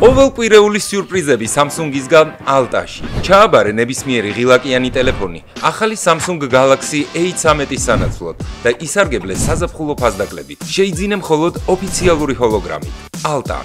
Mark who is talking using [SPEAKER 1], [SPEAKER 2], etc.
[SPEAKER 1] ყოველკვირეული სიურპრიზები Samsung-ისგან Alta-ში. ჩააბარე ნებისმიერი ღილაკიანი ტელეფონი ახალი Samsung Galaxy A13-ის სანაცვლოდ და ისარგებლე საზაფხულო ფასდაკლებით. შეიძინე მხოლოდ ოფიციალური ჰოლოგრამით. Alta